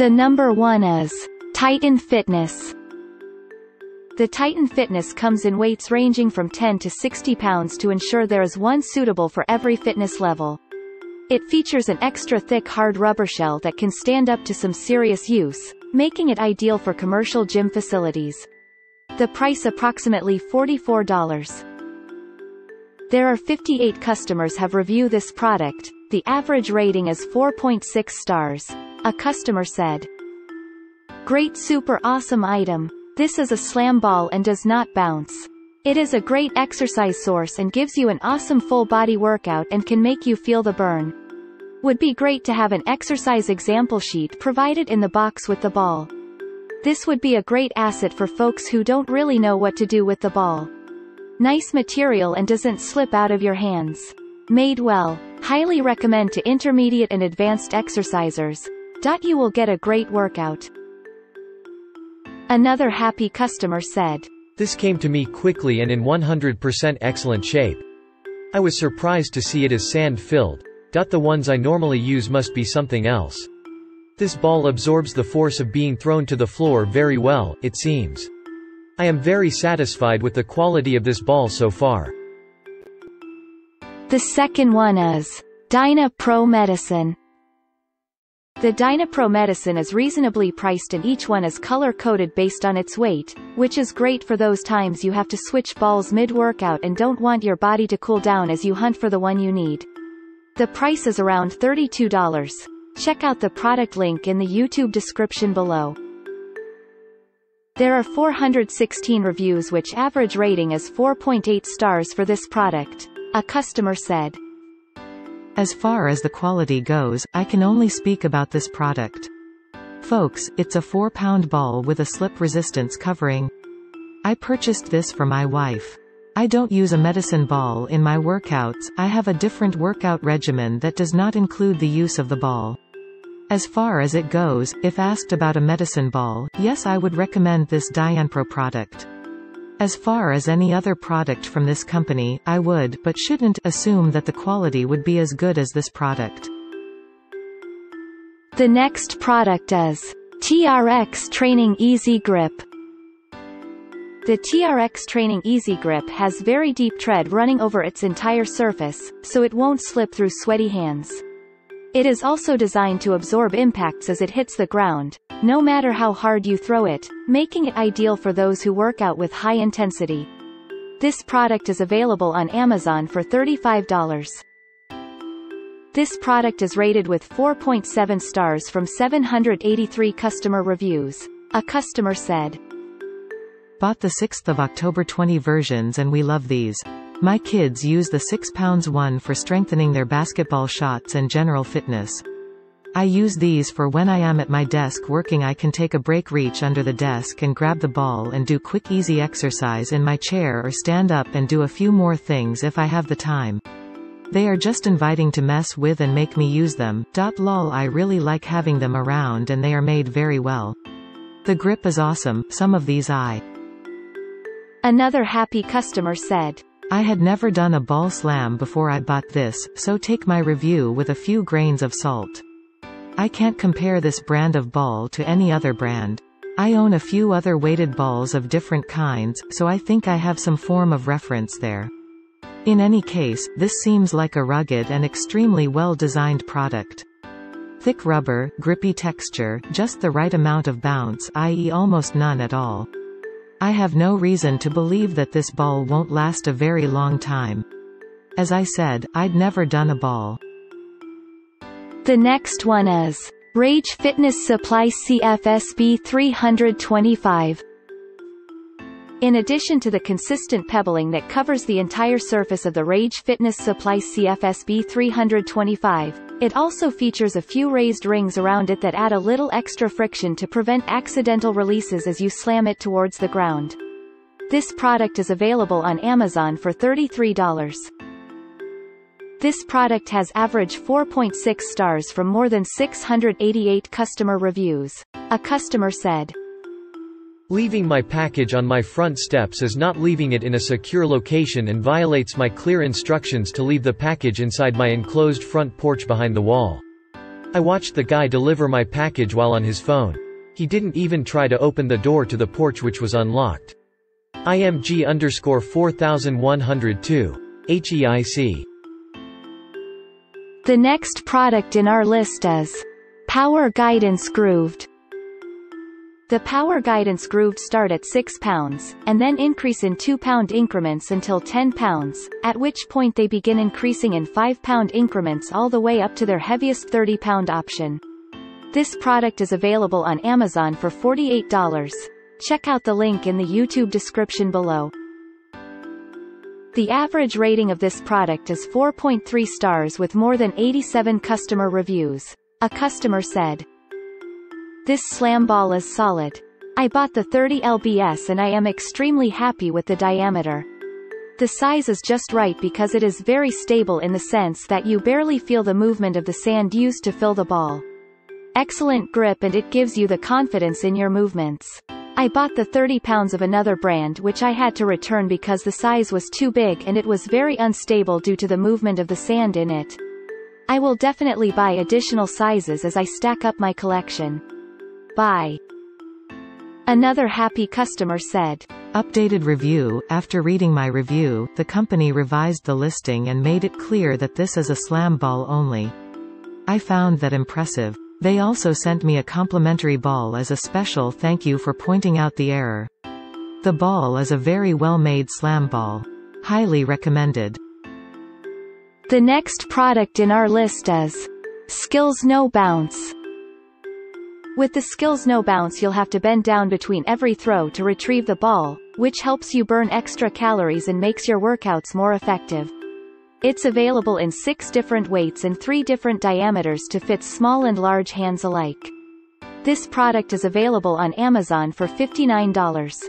The number one is Titan Fitness. The Titan Fitness comes in weights ranging from 10 to 60 pounds to ensure there is one suitable for every fitness level. It features an extra thick hard rubber shell that can stand up to some serious use, making it ideal for commercial gym facilities. The price approximately $44. There are 58 customers have reviewed this product, the average rating is 4.6 stars. A customer said. Great super awesome item. This is a slam ball and does not bounce. It is a great exercise source and gives you an awesome full body workout and can make you feel the burn. Would be great to have an exercise example sheet provided in the box with the ball. This would be a great asset for folks who don't really know what to do with the ball. Nice material and doesn't slip out of your hands. Made well. Highly recommend to intermediate and advanced exercisers. You will get a great workout. Another happy customer said. This came to me quickly and in 100% excellent shape. I was surprised to see it is sand-filled. The ones I normally use must be something else. This ball absorbs the force of being thrown to the floor very well, it seems. I am very satisfied with the quality of this ball so far. The second one is Dyna Pro Medicine. The Dynapro Medicine is reasonably priced and each one is color-coded based on its weight, which is great for those times you have to switch balls mid-workout and don't want your body to cool down as you hunt for the one you need. The price is around $32. Check out the product link in the YouTube description below. There are 416 reviews which average rating is 4.8 stars for this product. A customer said. As far as the quality goes, I can only speak about this product. Folks, it's a 4-pound ball with a slip resistance covering. I purchased this for my wife. I don't use a medicine ball in my workouts, I have a different workout regimen that does not include the use of the ball. As far as it goes, if asked about a medicine ball, yes I would recommend this Dynapro product. As far as any other product from this company, I would but shouldn't assume that the quality would be as good as this product. The next product is TRX Training Easy Grip. The TRX Training Easy Grip has very deep tread running over its entire surface, so it won't slip through sweaty hands. It is also designed to absorb impacts as it hits the ground, no matter how hard you throw it, making it ideal for those who work out with high intensity. This product is available on Amazon for $35. This product is rated with 4.7 stars from 783 customer reviews. A customer said. Bought the 6th of October 20 versions and we love these. My kids use the 6 pounds one for strengthening their basketball shots and general fitness. I use these for when I am at my desk working I can take a break reach under the desk and grab the ball and do quick easy exercise in my chair or stand up and do a few more things if I have the time. They are just inviting to mess with and make me use them. Lol I really like having them around and they are made very well. The grip is awesome, some of these I. Another happy customer said. I had never done a ball slam before I bought this, so take my review with a few grains of salt. I can't compare this brand of ball to any other brand. I own a few other weighted balls of different kinds, so I think I have some form of reference there. In any case, this seems like a rugged and extremely well-designed product. Thick rubber, grippy texture, just the right amount of bounce i.e. almost none at all. I have no reason to believe that this ball won't last a very long time. As I said, I'd never done a ball. The next one is Rage Fitness Supply CFSB 325. In addition to the consistent pebbling that covers the entire surface of the Rage Fitness Supply CFSB 325, it also features a few raised rings around it that add a little extra friction to prevent accidental releases as you slam it towards the ground. This product is available on Amazon for $33. This product has average 4.6 stars from more than 688 customer reviews. A customer said, Leaving my package on my front steps is not leaving it in a secure location and violates my clear instructions to leave the package inside my enclosed front porch behind the wall. I watched the guy deliver my package while on his phone. He didn't even try to open the door to the porch which was unlocked. IMG underscore 4102. HEIC. The next product in our list is Power Guidance Grooved. The Power Guidance Grooved start at 6 pounds, and then increase in 2 pound increments until 10 pounds, at which point they begin increasing in 5 pound increments all the way up to their heaviest 30 pound option. This product is available on Amazon for $48. Check out the link in the YouTube description below. The average rating of this product is 4.3 stars with more than 87 customer reviews. A customer said, this slam ball is solid. I bought the 30 lbs and I am extremely happy with the diameter. The size is just right because it is very stable in the sense that you barely feel the movement of the sand used to fill the ball. Excellent grip and it gives you the confidence in your movements. I bought the 30 pounds of another brand which I had to return because the size was too big and it was very unstable due to the movement of the sand in it. I will definitely buy additional sizes as I stack up my collection. Bye. Another happy customer said. Updated review After reading my review, the company revised the listing and made it clear that this is a slam ball only. I found that impressive. They also sent me a complimentary ball as a special thank you for pointing out the error. The ball is a very well-made slam ball. Highly recommended. The next product in our list is SKLZ No Bounce. With the SKLZ no bounce you'll have to bend down between every throw to retrieve the ball, which helps you burn extra calories and makes your workouts more effective. It's available in six different weights and three different diameters to fit small and large hands alike. This product is available on Amazon for $59.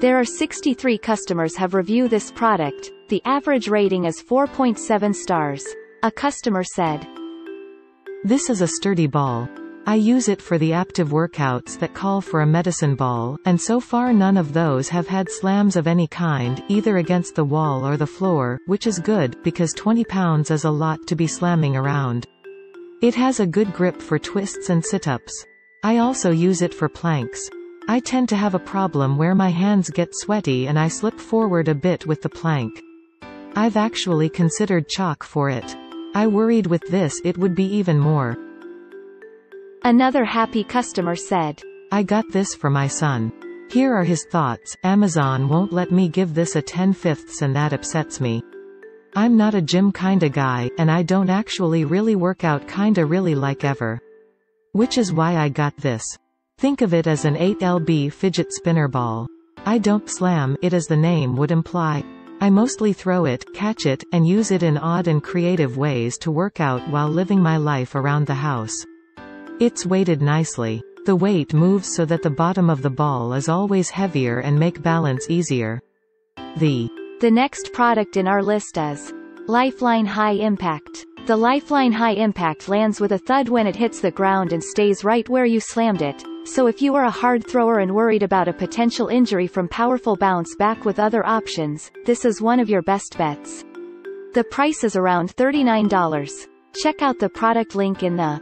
There are 63 customers have reviewed this product, the average rating is 4.7 stars. A customer said, This is a sturdy ball, I use it for the active workouts that call for a medicine ball, and so far none of those have had slams of any kind, either against the wall or the floor, which is good, because 20 pounds is a lot to be slamming around. It has a good grip for twists and sit-ups. I also use it for planks. I tend to have a problem where my hands get sweaty and I slip forward a bit with the plank. I've actually considered chalk for it. I worried with this it would be even more. Another happy customer said. I got this for my son. Here are his thoughts, Amazon won't let me give this a 10 fifths and that upsets me. I'm not a gym kinda guy, and I don't actually really work out kinda really like ever. Which is why I got this. Think of it as an 8lb fidget spinner ball. I don't slam it as the name would imply. I mostly throw it, catch it, and use it in odd and creative ways to work out while living my life around the house. It's weighted nicely. The weight moves so that the bottom of the ball is always heavier and make balance easier. The The next product in our list is Lifeline High Impact. The Lifeline High Impact lands with a thud when it hits the ground and stays right where you slammed it, so if you are a hard thrower and worried about a potential injury from powerful bounce back with other options, this is one of your best bets. The price is around $39. Check out the product link in the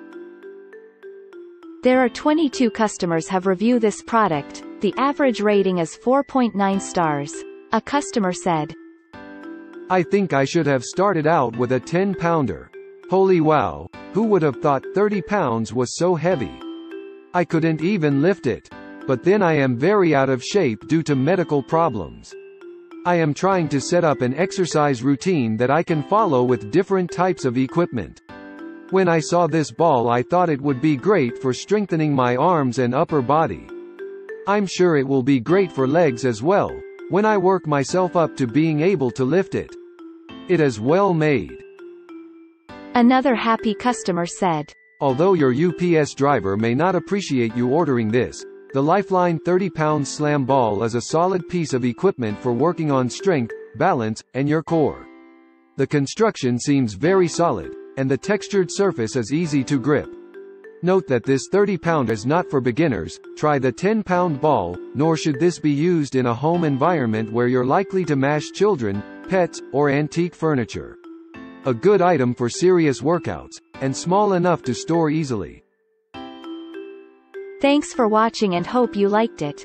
there are 22 customers have reviewed this product, the average rating is 4.9 stars. A customer said, I think I should have started out with a 10 pounder. Holy wow, who would have thought 30 pounds was so heavy? I couldn't even lift it. But then I am very out of shape due to medical problems. I am trying to set up an exercise routine that I can follow with different types of equipment. When I saw this ball I thought it would be great for strengthening my arms and upper body. I'm sure it will be great for legs as well, when I work myself up to being able to lift it. It is well made. Another happy customer said. Although your UPS driver may not appreciate you ordering this, the Lifeline 30-pound slam ball is a solid piece of equipment for working on strength, balance, and your core. The construction seems very solid, and the textured surface is easy to grip. Note that this 30 pound is not for beginners, try the 10 pound ball, nor should this be used in a home environment where you're likely to mash children, pets, or antique furniture. A good item for serious workouts, and small enough to store easily. Thanks for watching and hope you liked it.